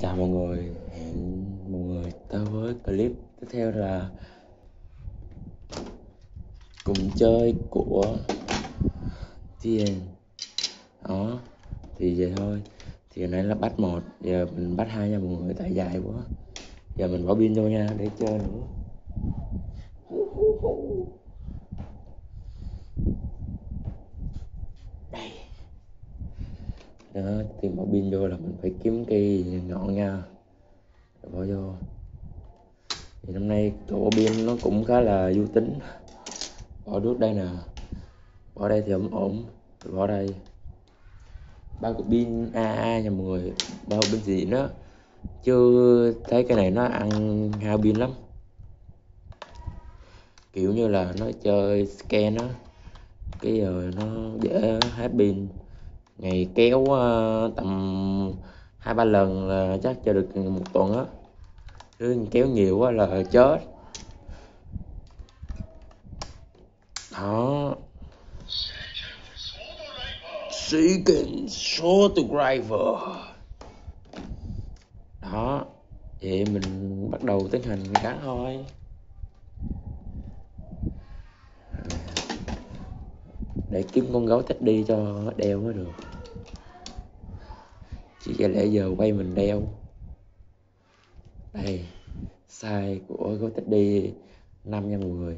chào mọi người, hẹn mọi người tới với clip tiếp theo là cùng chơi của Tiền đó, thì vậy thôi. Thì hồi nãy là bắt một, giờ mình bắt hai nha mọi người, tại dài quá. Giờ mình bỏ pin vô nha, để chơi nữa. Đây đó tìm bỏ pin vô là mình phải kiếm cây ngọn nha. Rồi bỏ vô. Thì năm nay tổ pin nó cũng khá là du tính. Bỏ nước đây nè. Bỏ đây thì ổn ổn. Rồi bỏ đây. Bao cục pin AA nha mọi người. Bao pin gì đó chứ thấy cái này nó ăn hao pin lắm. Kiểu như là nó chơi scan á. Cái giờ nó dễ hết pin ngày kéo uh, tầm hai ba lần là chắc chơi được một tuần á. Chứ kéo nhiều quá là chết. Đó. Seeking Short Driver. Đó. Vậy mình bắt đầu tiến hành cắn thôi. Để kiếm con gấu thích đi cho đeo mới được kia lẽ giờ quay mình đeo. Đây size của gấu thích đi năm nha mọi người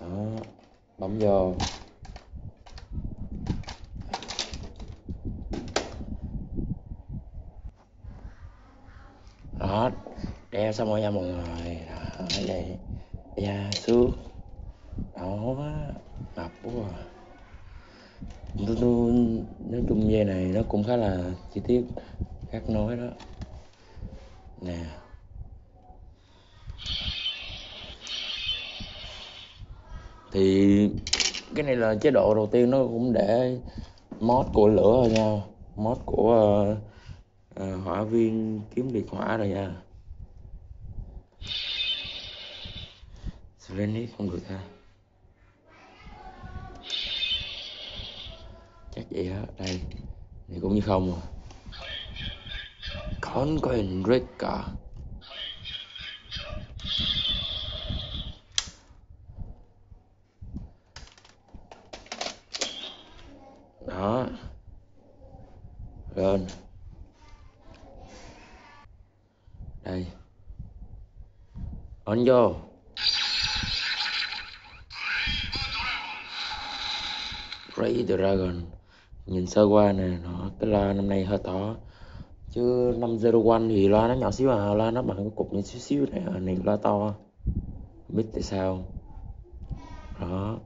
đó bấm vô. Đó đeo xong rồi nha mọi người. Đó, đây. Da xuống đó mập quá à. tôi, tôi, nói chung dây này nó cũng khá là chi tiết khác nói đó. Nè. Thì cái này là chế độ đầu tiên nó cũng để mod của lửa rồi nha. Mod của uh, uh, hỏa viên kiếm liệt hỏa rồi nha. Serenit không được ha. Chắc vậy á đây này cũng như không à. Con có hình cả à. đó. Lên. Đây. Ấn vô. Ray Dragon nhìn sơ qua nè nó cái loa năm nay hơi to. Chứ năm zero one thì loa nó nhỏ xíu à loa nó bằng cái cục như xíu xíu này à, này loa to. Không biết tại sao đó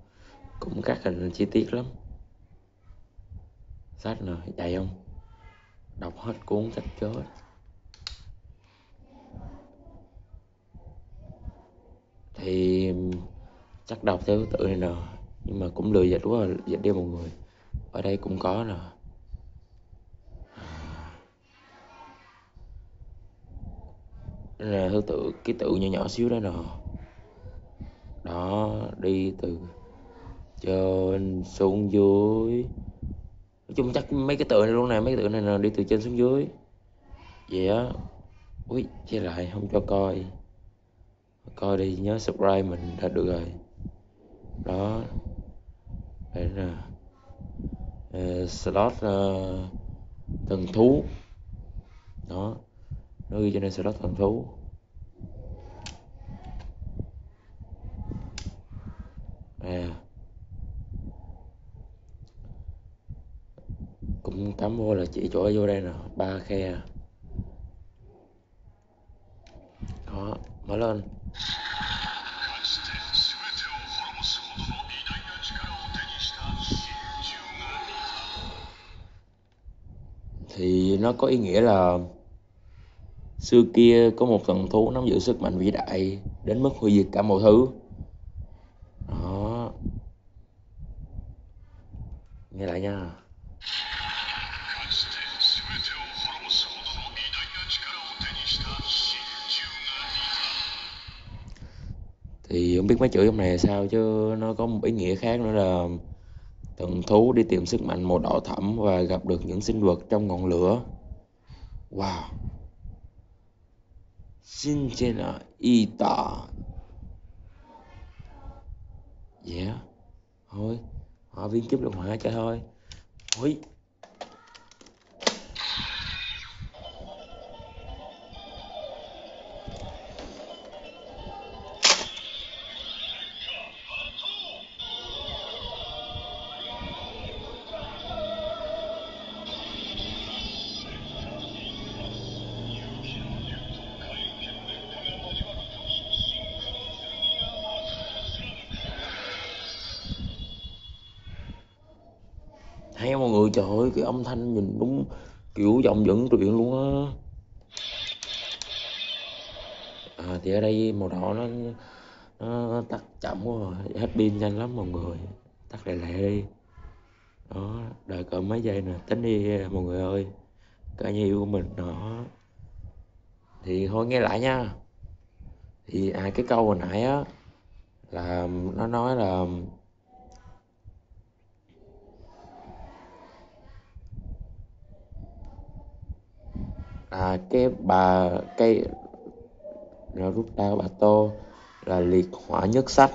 cũng các hình chi tiết lắm. Sách nè dày không? Đọc hết cuốn sách chết thì chắc đọc theo thứ tự này nè nhưng mà cũng lười dịch quá dịch đi mọi người ở đây cũng có rồi, đây là thứ tự cái tự nhỏ nhỏ xíu đó nè đó đi từ trên xuống dưới. Nói chung chắc mấy cái tự này luôn này mấy cái tự này là đi từ trên xuống dưới. Vậy á. Ui chia lại không cho coi. Coi đi nhớ subscribe mình đã được rồi. Đó. Đấy nè. Ờ, slot uh, thần thú. Đó. Nó ghi cho nên slot thần thú. À. Cũng cắm vô là chỉ chỗ vô đây nè ba khe à. Thì nó có ý nghĩa là xưa kia có một thần thú nắm giữ sức mạnh vĩ đại đến mức hủy diệt cả mọi thứ. Đó. Nghe lại nha. Thì không biết mấy chữ trong này sao chứ nó có một ý nghĩa khác nữa là thần thú đi tìm sức mạnh màu đỏ thẫm và gặp được những sinh vật trong ngọn lửa. Wow. Xin trên là y yeah. Thôi họ viên kiếp được hỏa cho thôi. Thôi hay mọi người trời ơi cái âm thanh nhìn đúng kiểu giọng dẫn truyện luôn á. À thì ở đây màu đỏ nó nó, nó tắt chậm quá rồi hết pin nhanh lắm mọi người. Tắt lại lại đi đó đợi cỡ mấy giây nè. Tính đi mọi người ơi. Cả nhà yêu của mình? Đó. Thì thôi nghe lại nha. Thì à cái câu hồi nãy á là nó nói là à cái bà cây Naruto bà Tô là liệt hỏa nhất sách.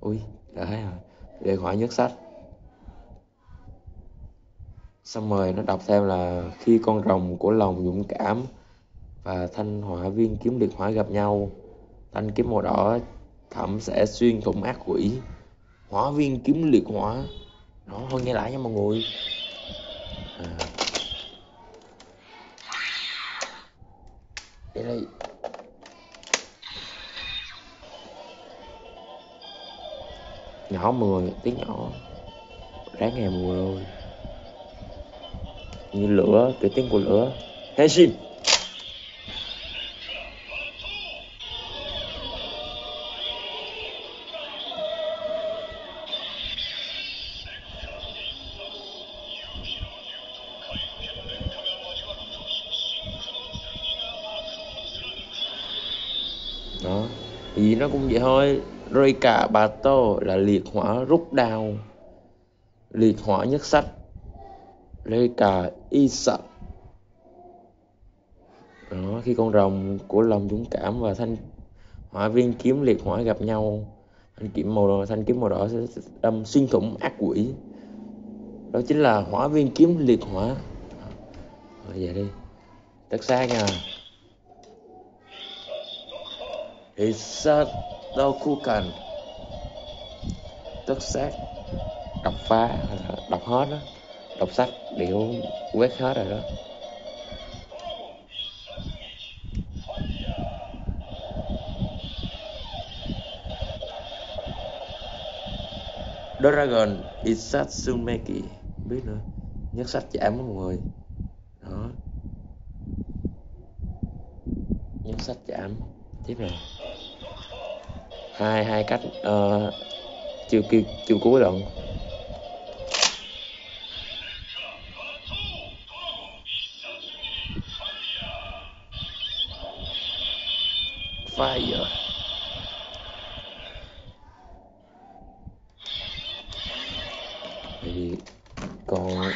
Ui, đã thấy rồi. Liệt hỏa nhất sách. Xong rồi nó đọc thêm là khi con rồng của lòng dũng cảm và thanh hỏa viên kiếm liệt hỏa gặp nhau, thanh kiếm màu đỏ thẩm sẽ xuyên thủng ác quỷ. Hỏa viên kiếm liệt hỏa. Đó, thôi nghe lại nha mọi người. Đây. Nhỏ mười, tiếng nhỏ. Ráng nghe mùi rồi. Như lửa, cái tiếng của lửa. Henshin nó cũng vậy thôi. Rồi cả bà tô là liệt hỏa rút đao. Liệt hỏa nhất sách. Rồi cả y sạch đó, khi con rồng của lòng dũng cảm và thanh hỏa viên kiếm liệt hỏa gặp nhau, thanh kiếm màu đỏ, thanh kiếm màu đỏ sẽ đâm xuyên thủng ác quỷ. Đó chính là hỏa viên kiếm liệt hỏa. Rồi vậy đi. Tất xa nha. Isadokukan tất sát đọc phá, đọc hết đó đọc sách, điệu quét hết rồi đó. Dragon Isatsumeki biết nữa, nhất sách chạm mọi người. Đó. Nhất sách giảm tiếp nào hai hai cách uh, chiều chiều chiều cuối lận fire. Thì còn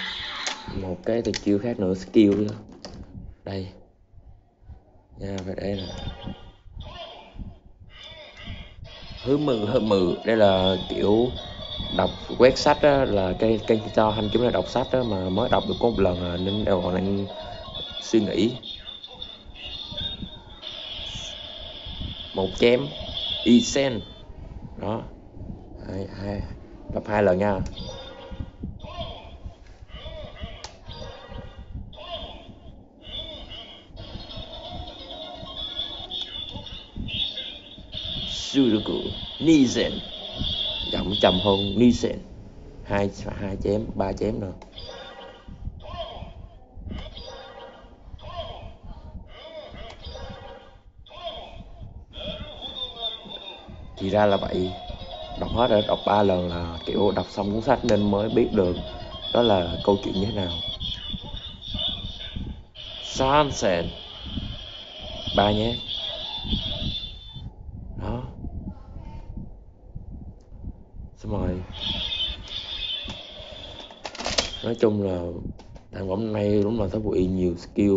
một cái tuyệt chiêu khác nữa skill nữa đây. Nha và đây là hư mừ hư mừ đây là kiểu đọc quét sách á, là cái kênh cho anh chúng là đọc sách á, mà mới đọc được có một lần à, nên đều còn đang suy nghĩ. Một chém y sen đó. Hai, hai, đọc hai lần nha. Sudoku Nizen giọng dạ, trầm hôn Nizen hai hai chém ba chém rồi, thì ra là vậy. Đọc hết rồi đọc ba lần là kiểu đọc xong cuốn sách nên mới biết được đó là câu chuyện như thế nào. Sunset ba nhé. Chung là thằng bóng nay đúng là thấy y nhiều skill.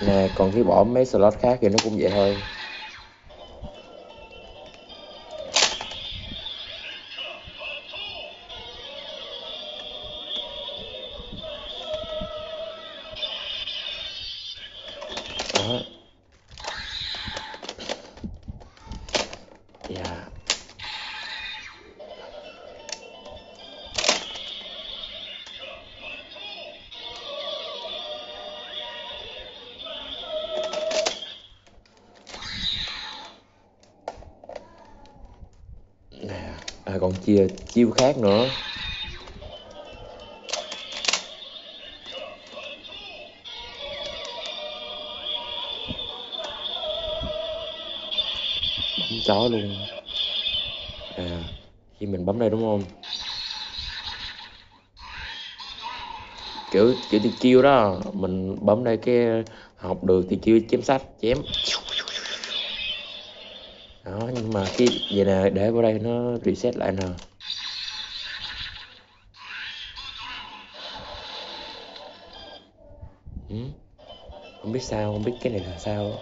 Nè, còn khi bỏ mấy slot khác thì nó cũng vậy thôi. Đó dạ. Nè à, còn chia chiêu khác nữa. Chó luôn. À khi mình bấm đây đúng không? Kiểu kiểu thì chiêu đó, mình bấm đây cái học được thì chiêu chém sách, chém. Đó, nhưng mà khi, vậy nè, để vào đây nó reset lại nè. Ừ? không biết sao, không biết cái này là sao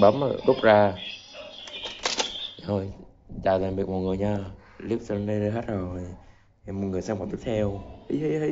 bấm rút ra. Thôi, chào tạm biệt mọi người nha. Clip đến đây hết rồi. Em mọi người sang phần tiếp theo. Hí hí hí.